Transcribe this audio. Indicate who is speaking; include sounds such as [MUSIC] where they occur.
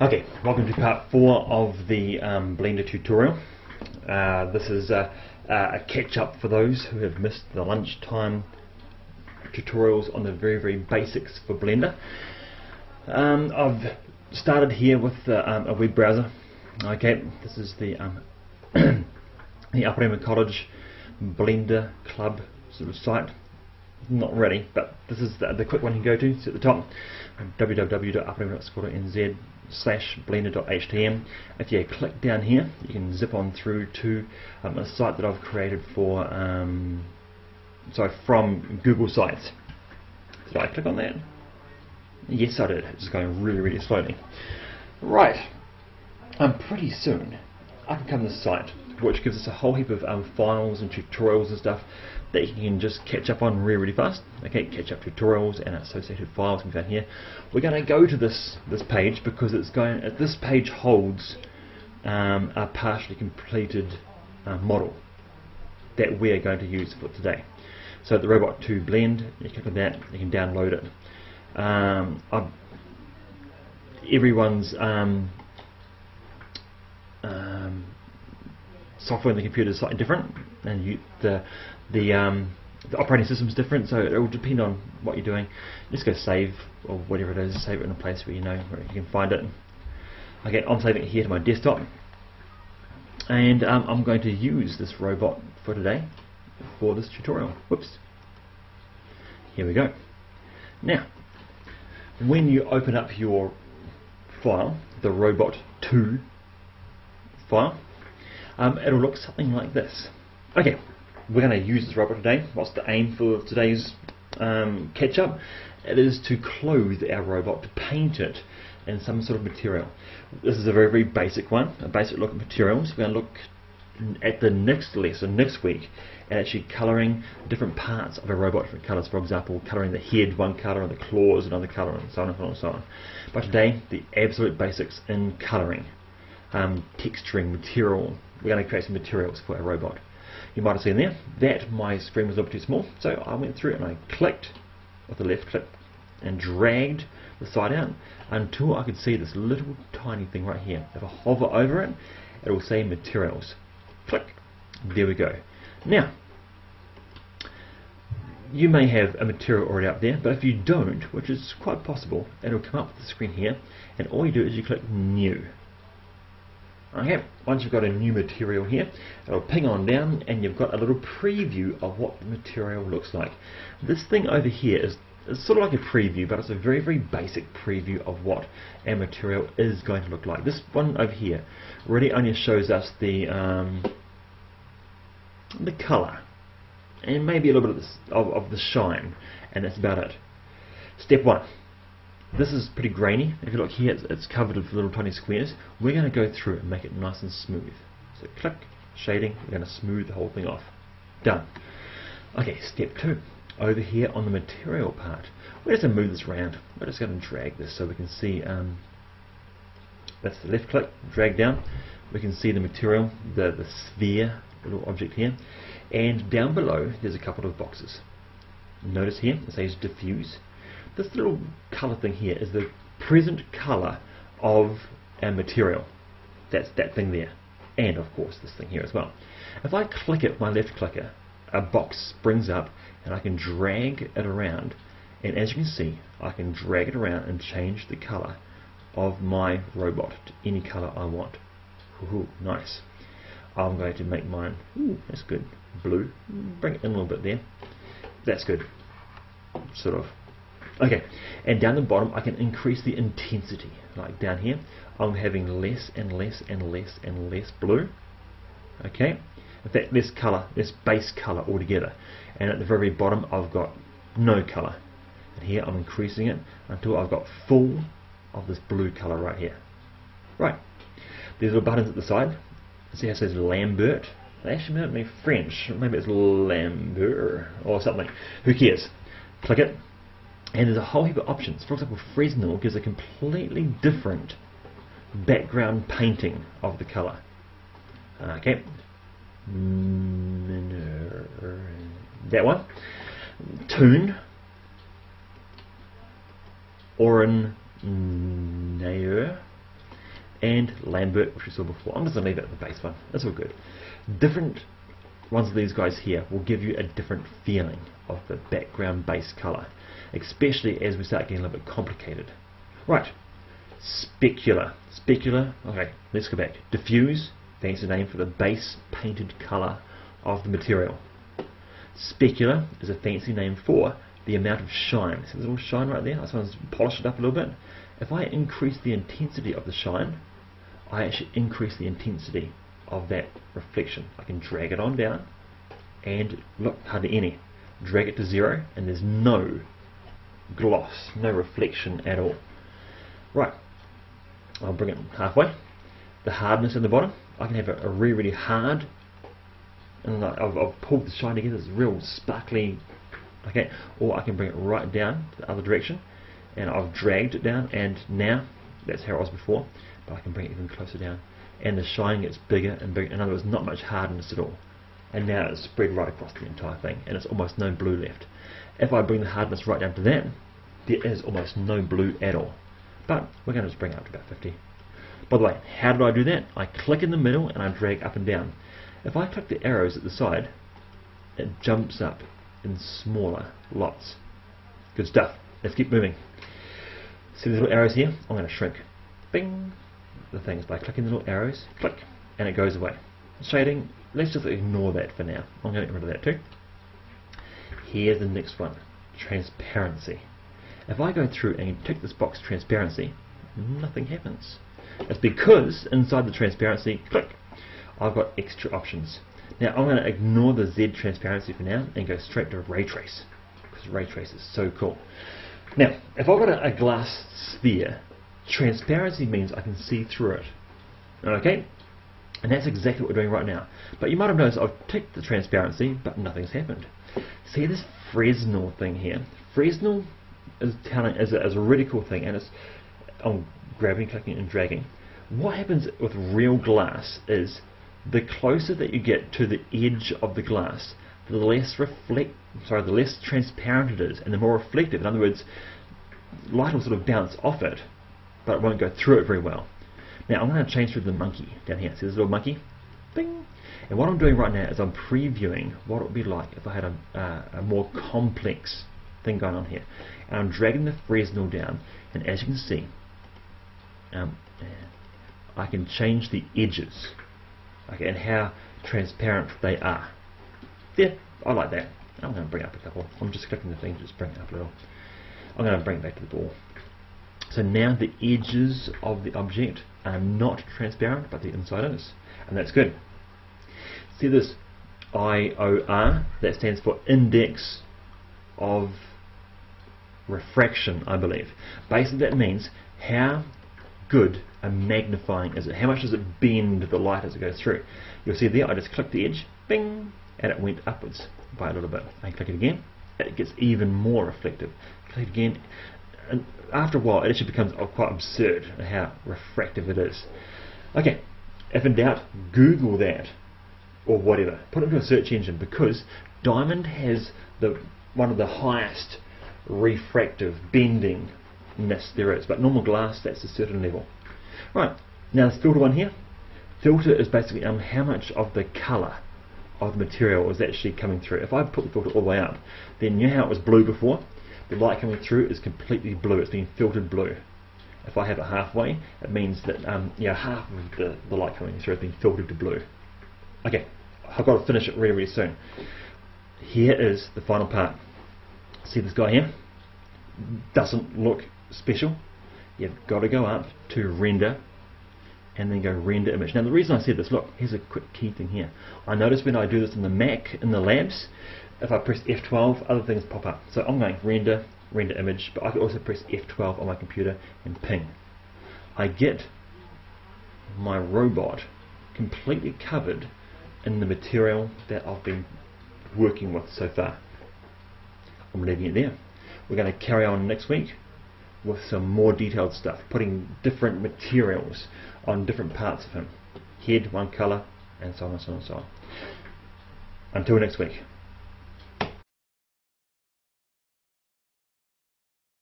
Speaker 1: Okay, welcome to part four of the um, Blender tutorial. Uh, this is a, a catch-up for those who have missed the lunchtime tutorials on the very, very basics for Blender. Um, I've started here with uh, um, a web browser. Okay, this is the um, [COUGHS] the Aparima College Blender Club sort of site not really, but this is the, the quick one you can go to. It's at the top, www.upperlink.school.nz slash blender.htm. If you click down here, you can zip on through to um, a site that I've created for, um, sorry, from Google Sites. Did I click on that? Yes, I did. It's going really, really slowly. Right. Um, pretty soon, I can come to this site, which gives us a whole heap of um, files and tutorials and stuff that you can just catch up on really, really fast. Okay, catch up tutorials and associated files can be found here. We're going to go to this this page because it's going. This page holds um, a partially completed uh, model that we are going to use for today. So the robot 2 blend, you click on that, you can download it. Um, everyone's um, software in the computer is slightly different, and you, the the um, the operating system is different, so it will depend on what you're doing. Just go save or whatever it is, save it in a place where you know where you can find it. Okay, I'm saving it here to my desktop, and um, I'm going to use this robot for today for this tutorial. Whoops. Here we go. Now, when you open up your file, the robot 2 file, um, it'll look something like this. Okay, we're going to use this robot today. What's the aim for today's um, catch-up? It is to clothe our robot, to paint it in some sort of material. This is a very, very basic one, a basic look at materials. We're going to look at the next lesson, next week, at actually colouring different parts of a robot, different colours. For example, colouring the head one colour and the claws another colour and so on and so on and so on. But today, the absolute basics in colouring, um, texturing, material. We're going to create some materials for our robot. You might have seen there that my screen was a bit too small so I went through and I clicked with the left click and dragged the side out until I could see this little tiny thing right here. If I hover over it it will say materials. Click. There we go. Now you may have a material already up there but if you don't which is quite possible it'll come up with the screen here and all you do is you click new Okay, once you've got a new material here, it'll ping on down and you've got a little preview of what the material looks like. This thing over here is it's sort of like a preview, but it's a very, very basic preview of what our material is going to look like. This one over here really only shows us the um, the color and maybe a little bit of of, of the shine, and that's about it. Step one, this is pretty grainy. If you look here, it's, it's covered with little tiny squares. We're going to go through and make it nice and smooth. So click, shading, we're going to smooth the whole thing off. Done. Okay, step two. Over here on the material part, we're just going to move this around. We're just going to drag this so we can see, um, that's the left click, drag down. We can see the material, the, the sphere, little object here. And down below, there's a couple of boxes. Notice here, it says diffuse this little color thing here is the present color of our material. That's that thing there. And of course this thing here as well. If I click it with my left clicker, a box springs up and I can drag it around and as you can see I can drag it around and change the color of my robot to any color I want. Ooh, nice. I'm going to make mine, ooh, that's good, blue. Bring it in a little bit there. That's good. Sort of Okay, and down the bottom I can increase the intensity. Like down here, I'm having less and less and less and less blue. Okay, in fact, less color, less base color altogether. And at the very bottom, I've got no color. And here I'm increasing it until I've got full of this blue color right here. Right, there's little buttons at the side. See how it says Lambert? They actually might be French. Maybe it's Lambert or something. Who cares? Click it, and there's a whole heap of options. For example, Fresnel gives a completely different background painting of the colour. Okay. That one. Toon. Oren Nayar. and Lambert, which we saw before. I'm just going to leave it at the base one. That's all good. Different ones of these guys here will give you a different feeling of the background base colour, especially as we start getting a little bit complicated. Right, specular. Specular, okay, let's go back. Diffuse, fancy name for the base painted colour of the material. Specular is a fancy name for the amount of shine. See this little shine right there? I just want to polish it up a little bit. If I increase the intensity of the shine, I actually increase the intensity of that reflection. I can drag it on down and look, hardly any. Drag it to zero and there's no gloss, no reflection at all. Right, I'll bring it halfway. The hardness in the bottom, I can have a, a really, really hard, and I've, I've pulled the shine together, it's real sparkly, okay, or I can bring it right down to the other direction, and I've dragged it down, and now, that's how it was before, but I can bring it even closer down and the shine gets bigger and bigger. In other words, not much hardness at all. And now it's spread right across the entire thing, and it's almost no blue left. If I bring the hardness right down to that, there is almost no blue at all. But we're going to just bring it up to about 50. By the way, how did I do that? I click in the middle and I drag up and down. If I click the arrows at the side, it jumps up in smaller lots. Good stuff. Let's keep moving. See the little arrows here? I'm going to shrink. Bing the things by clicking the little arrows, click, and it goes away. Shading, let's just ignore that for now. I'm going to get rid of that too. Here's the next one, transparency. If I go through and tick this box transparency, nothing happens. It's because inside the transparency, click, I've got extra options. Now I'm going to ignore the Z transparency for now and go straight to ray trace because ray trace is so cool. Now, if I've got a, a glass sphere Transparency means I can see through it. Okay? And that's exactly what we're doing right now. But you might have noticed I've ticked the transparency, but nothing's happened. See this Fresnel thing here? Fresnel is telling is a, is a really cool thing, and it's I'm grabbing, clicking, and dragging. What happens with real glass is the closer that you get to the edge of the glass, the less reflect, sorry, the less transparent it is, and the more reflective. In other words, light will sort of bounce off it, but it won't go through it very well. Now I'm going to change through the monkey down here. See this little monkey? Bing! And what I'm doing right now is I'm previewing what it would be like if I had a, uh, a more complex thing going on here. And I'm dragging the Fresnel down, and as you can see, um, I can change the edges okay, and how transparent they are. Yeah, I like that. I'm going to bring up a couple. I'm just clicking the thing, just bring it up a little. I'm going to bring it back to the ball. So now the edges of the object are not transparent, but the inside is. And that's good. See this IOR, that stands for Index of Refraction, I believe. Basically that means how good a magnifying is it? How much does it bend the light as it goes through? You'll see there, I just clicked the edge, bing, and it went upwards by a little bit. I click it again, it gets even more reflective. Click it again, and after a while it actually becomes quite absurd how refractive it is. Okay, if in doubt, Google that or whatever. Put it into a search engine because diamond has the one of the highest refractive bendingness there is. But normal glass, that's a certain level. Right, now this filter one here. Filter is basically um, how much of the colour of the material is actually coming through. If I put the filter all the way up, then you know how it was blue before? The light coming through is completely blue. it's been filtered blue. If I have it halfway, it means that um, yeah, half of the, the light coming through has been filtered to blue. Okay, I've got to finish it really, really soon. Here is the final part. See this guy here? Doesn't look special. You've got to go up to render and then go render image. Now the reason I said this, look, here's a quick key thing here. I notice when I do this in the Mac, in the labs, if I press F12, other things pop up. So I'm going render, render image, but I can also press F12 on my computer and ping. I get my robot completely covered in the material that I've been working with so far. I'm leaving it there. We're going to carry on next week with some more detailed stuff, putting different materials on different parts of him. Head, one colour, and so on and so on and so on. Until next week.